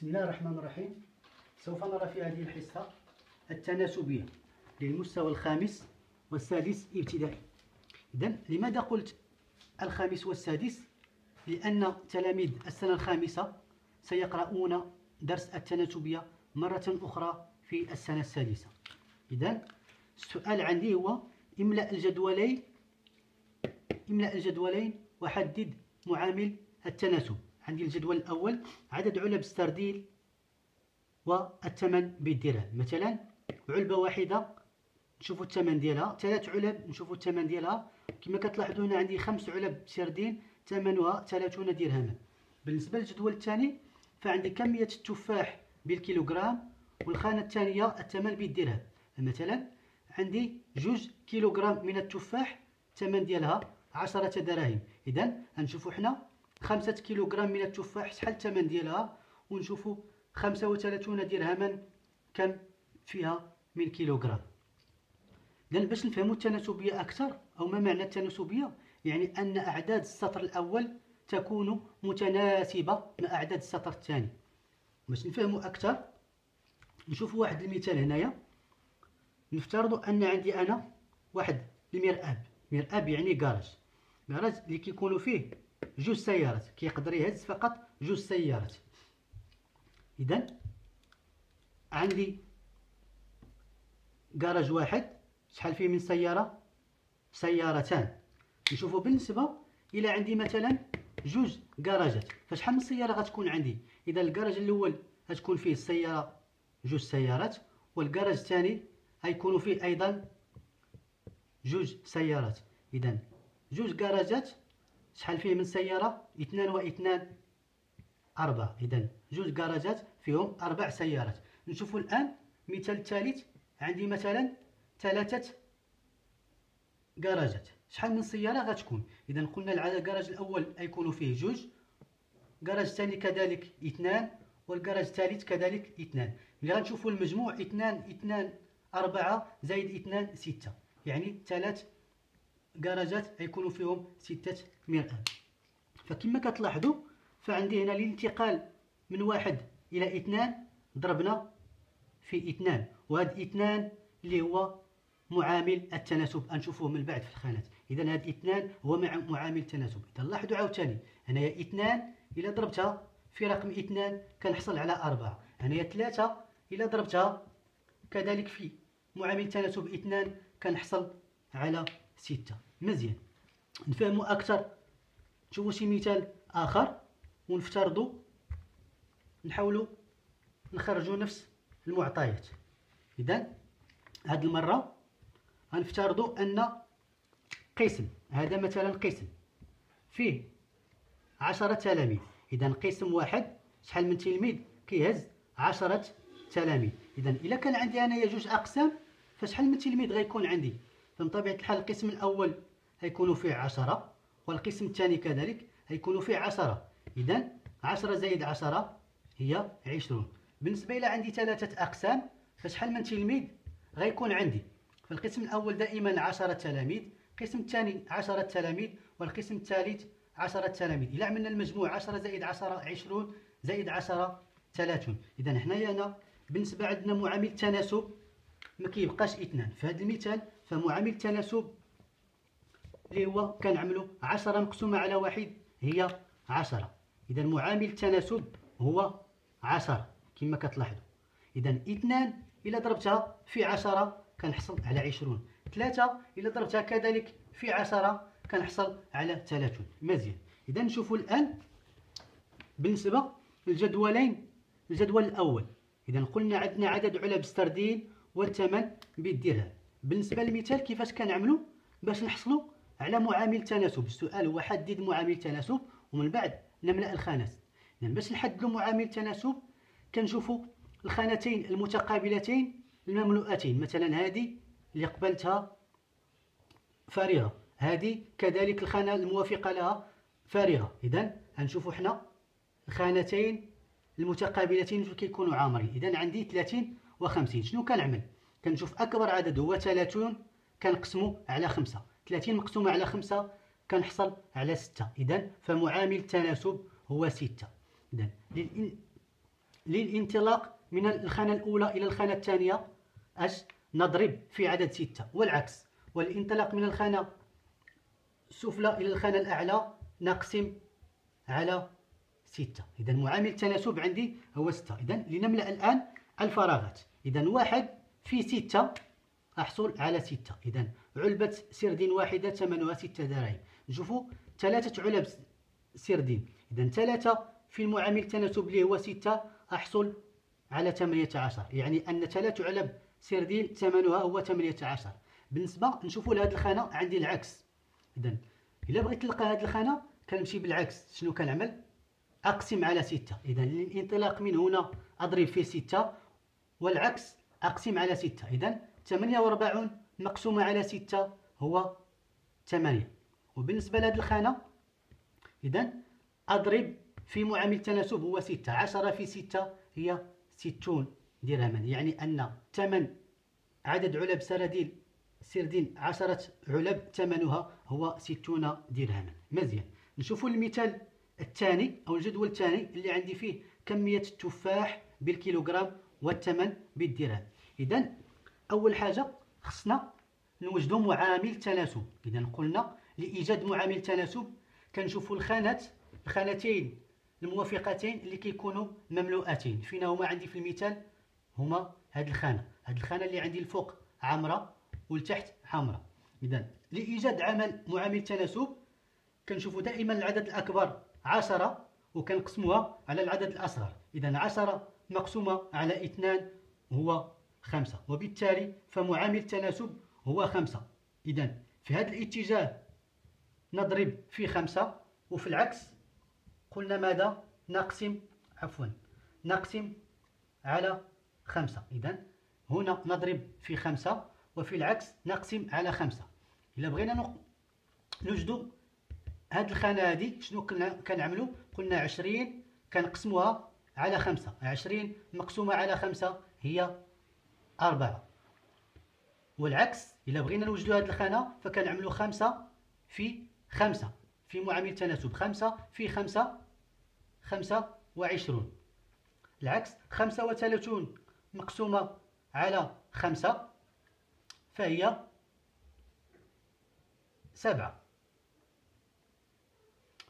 بسم الله الرحمن الرحيم. سوف نرى في هذه الحصة التناسبية للمستوى الخامس والسادس ابتدائي. إذن لماذا قلت الخامس والسادس؟ لأن تلاميذ السنة الخامسة سيقرؤون درس التناسبية مرة أخرى في السنة السادسة. إذن السؤال عندي هو املأ الجدولين املأ الجدولين وحدد معامل التناسب عندي الجدول الأول عدد علب السرديل والثمن بالدرهم مثلا علبة واحدة نشوفوا الثمن ديالها ثلاث علب نشوفوا الثمن ديالها. كما كتلاحظوا هنا عندي خمس علب سردين ثمنها 30 درهما بالنسبة للجدول الثاني فعندي كمية التفاح بالكيلوغرام والخانة الثانية الثمن بالدرهم مثلا عندي جوج كيلوغرام من التفاح الثمن ديالها عشرة دراهم. إذا غنشوفوا حنا خمسة كيلوغرام من التفاح شحال الثمن ديالها؟ ونشوفوا خمسة وثلاثون درهما كم فيها من كيلوغرام. لأن باش نفهموا التناسبية أكثر أو ما معنى التناسبية يعني أن أعداد السطر الأول تكون متناسبة مع أعداد السطر الثاني. باش نفهموا أكثر نشوفوا واحد المثال هنايا. نفترض أن عندي أنا واحد المرآب. مرآب يعني كراج كراج اللي كيكونوا فيه جوج سيارات كيقدر يهز فقط جوج سيارات. إذا عندي كراج واحد شحال فيه من سيارة؟ سيارتان. نشوفوا بالنسبة إلى عندي مثلا جوج كراجات فشحال من سيارة غتكون عندي؟ إذا الكراج الأول غتكون فيه السيارة جوج سيارات والكراج الثاني غيكونوا فيه أيضا جوج سيارات. إذا جوج كراجات شحال فيه من سيارة؟ اثنان واثنان. أربعة. إذا جوج كراجات فيهم أربع سيارات. نشوفوا الآن مثال الثالث عندي مثلا ثلاثة كراجات شحال من سيارة غتكون؟ إذا قلنا الكراج الأول يكون فيه جوج. كراج الثاني كذلك اثنان والكراج الثالث كذلك اثنان. ملي غنشوفوا المجموع اثنان اثنان أربعة زائد اثنان ستة. يعني ثلاث كراجات يكونوا فيهم ستة مرآة فكما كتلاحظوا فعندي هنا الانتقال من واحد إلى اثنان ضربنا في اثنان. وهذا اثنان اللي هو معامل التناسب نشوفوه من بعد في الخانات. اذا هذا اثنان هو معامل التناسب اذا لاحظوا عاوتاني هنايا اثنان إلى ضربتها في رقم اثنان كنحصل على أربعة. هنايا ثلاثة إلى ضربتها كذلك في معامل التناسب اثنان كنحصل على ستة. مزيان. نفهموا أكثر نشوفوا شي مثال آخر ونفترضوا نحاولوا نخرجوا نفس المعطيات. إذا هاد المرة غنفترضوا أن قسم هذا مثلا قسم فيه عشرة تلاميذ. إذا قسم واحد شحال من تلميذ؟ كيهز عشرة تلاميذ. إذا إلا كان عندي أنايا جوج أقسام فشحال من تلميذ غيكون عندي؟ فمن طبيعة الحال القسم الأول هيكون فيه عشرة والقسم الثاني كذلك هيكون فيه عشرة. إذا عشرة زائد عشرة هي عشرون. بالنسبة إلى عندي ثلاثة أقسام فشحال من تلميذ غيكون عندي؟ في القسم الأول دائما عشرة تلاميذ القسم الثاني عشرة تلاميذ والقسم الثالث عشرة تلاميذ. إلا عملنا المجموع عشرة زائد عشرة عشرون زائد عشرة ثلاثون. إذا هنايا أنا بالنسبة عندنا معامل التناسب ما كيبقاش إثنان. في هذا المثال فمعامل التناسب اللي هو كنعملو عشرة مقسومة على واحد. هي عشرة. إذا معامل التناسب هو عشرة. كما كتلاحظوا. إذا اثنان إلا ضربتها في عشرة كنحصل على عشرون. ثلاثة إلا ضربتها كذلك في عشرة كنحصل على ثلاثون. مزيان. إذا نشوفوا الآن بالنسبة للجدولين الجدول الأول. إذا قلنا عندنا عدد علب السردين والثمن بالدرهم. بالنسبة للمثال كيفاش كنعملوا باش نحصلوا على معامل التناسب السؤال هو حدد معامل التناسب ومن بعد نملأ الخانات يعني باش نحددوا معامل التناسب كنشوفوا الخانتين المتقابلتين المملوءتين. مثلا هذه اللي قبلتها فارغة هذه كذلك الخانة الموافقة لها فارغة. اذا غنشوفوا حنا الخانتين المتقابلتين كيكونوا عامرين. اذا عندي 30 و50 شنو كنعمل؟ كنشوف أكبر عدد هو 30 كنقسمو على 5 30 مقسومة على 5 كنحصل على 6 إذا فمعامل التناسب هو 6 إذا للانطلاق من الخانة الأولى إلى الخانة الثانية أش نضرب في عدد ستة والعكس. والانطلاق من الخانة السفلى إلى الخانة الأعلى نقسم على ستة. إذا معامل التناسب عندي هو ستة. إذا لنملأ الآن الفراغات. إذا واحد في ستة أحصل على ستة. إذا علبة سردين واحدة ثمنها ستة دراهم. نشوفوا ثلاثة علب سردين. إذا ثلاثة في المعامل التناسب اللي هو ستة أحصل على ثمانية عشر. يعني أن ثلاثة علب سردين ثمنها هو ثمانية عشر. بالنسبة نشوفوا لهذه الخانة عندي العكس. إذا إلا بغيت تلقى هذه الخانة كنمشي بالعكس. شنو كنعمل؟ أقسم على ستة. إذا الانطلاق من هنا أضرب في ستة والعكس أقسم على ستة. إذا ثمانية وربعون مقسومة على ستة هو ثمانية. وبالنسبة لهذه الخانة إذا أضرب في معامل التناسب هو ستة. عشرة في ستة هي ستون درهما يعني أن ثمن عدد علب سردين سردين عشرة علب ثمنها هو ستون درهما مزيان. نشوفوا المثال الثاني أو الجدول الثاني اللي عندي فيه كمية التفاح بالكيلوغرام والثمن بالدرهم. إذا أول حاجة خصنا نوجدوا معامل تناسب. إذا قلنا لإيجاد معامل تناسب كنشوفوا الخانات الخانتين الموافقتين اللي كيكونوا مملوءتين. فينا هما عندي في المثال هما هاد الخانة. هاد الخانة اللي عندي الفوق عامرة والتحت حمراء. إذا لإيجاد عمل معامل تناسب كنشوفوا دائما العدد الأكبر عشرة وكنقسموها على العدد الأصغر. إذا عشرة مقسومة على اثنان هو خمسة. وبالتالي فمعامل التناسب هو خمسة. إذا في هذا الاتجاه نضرب في خمسة وفي العكس قلنا ماذا؟ نقسم عفوا نقسم على خمسة. إذا هنا نضرب في خمسة وفي العكس نقسم على خمسة. إلا بغينا نوجدوا هاد الخانة هادي شنو كنعملو؟ قلنا عشرين كنقسموها على خمسة. عشرين مقسومة على خمسة هي أربعة. والعكس إلا بغينا نوجدو هاد الخانة فكنعملو خمسة في خمسة. في معامل تناسب خمسة في خمسة خمسة وعشرون. العكس خمسة وثلاثون مقسومة على خمسة فهي سبعة.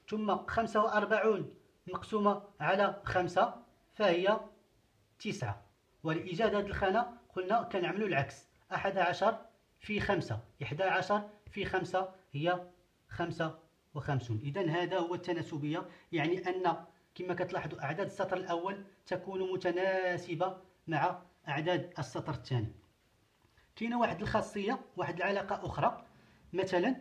ثم خمسة وأربعون مقسومة على خمسة فهي تسعة. ولإيجاد هذه الخانة قلنا كنعملو العكس. أحد عشر في خمسة إحدى عشر في خمسة هي خمسة وخمسون. إذا هذا هو التناسبية يعني أن كما كتلاحظوا أعداد السطر الأول تكون متناسبة مع أعداد السطر الثاني. كاينة واحد الخاصية واحد العلاقة أخرى. مثلا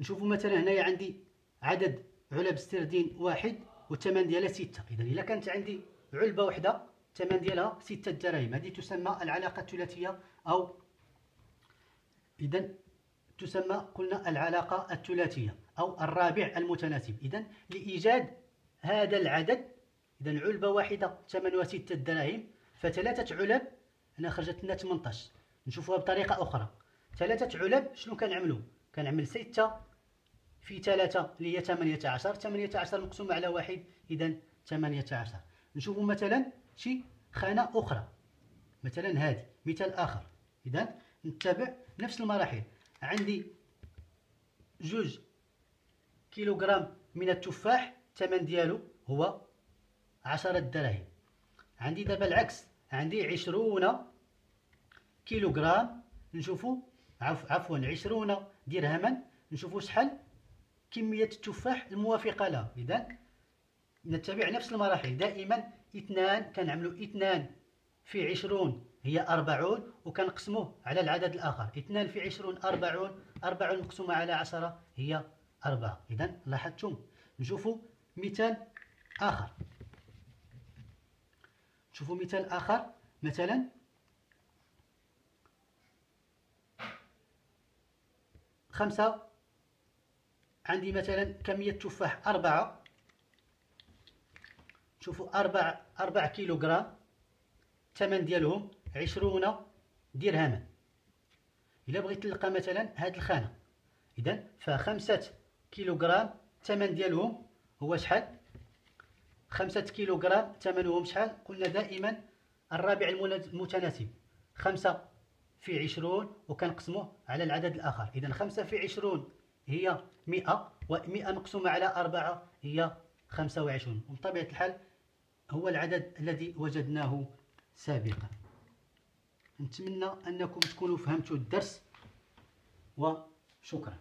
نشوفوا مثلا هنايا عندي عدد علب ستردين واحد والثمن ديالها ستة. إذا إلا كانت عندي علبة واحدة الثمن ديالها ستة دراهم هذه تسمى العلاقة الثلاثية أو إذا تسمى قلنا العلاقة الثلاثية أو الرابع المتناسب. إذا لإيجاد هذا العدد إذا علبة واحدة ثمنها ستة دراهم فثلاثة علب هنا خرجت لنا 18 نشوفوها بطريقة أخرى. ثلاثة علب شنو كنعملو؟ كنعمل ستة في ثلاثة اللي هي 18 18 مقسومة على واحد إذا 18 نشوفوا مثلا شي خانة أخرى. مثلا هذه مثال آخر. إذا نتبع نفس المراحل. عندي جوج كيلوغرام من التفاح الثمن ديالو هو عشرة دراهم. عندي دابا العكس. عندي عشرون كيلوغرام. نشوفوا عف عفوا عشرون درهما. نشوفوا شحال كمية التفاح الموافقة له. إذا نتبع نفس المراحل. دائما اثنان كنعملوا اثنان في عشرون هي أربعون وكنقسموه على العدد الآخر. اثنان في عشرون أربعون أربعون مقسومة على عشرة هي أربعة. إذا لاحظتم نشوفوا مثال آخر. شوفوا مثال آخر مثلا خمسة عندي مثلا كمية تفاح أربعة. شوفوا أربع أربع كيلوغرام الثمن ديالهم عشرون درهما إلا بغيت تلقى مثلا هاد الخانة. إذا فخمسة كيلوغرام الثمن ديالهم هو شحال؟ خمسة كيلوغرام ثمنهم شحال؟ قلنا دائما الرابع المتناسب. خمسة في عشرون وكنقسموه على العدد الآخر. إذا خمسة في عشرون هي مئة ومئة مقسومة على أربعة هي خمسة وعشرون. وبطبيعة الحال هو العدد الذي وجدناه سابقا. نتمنى أنكم تكونوا فهمتوا الدرس وشكرا.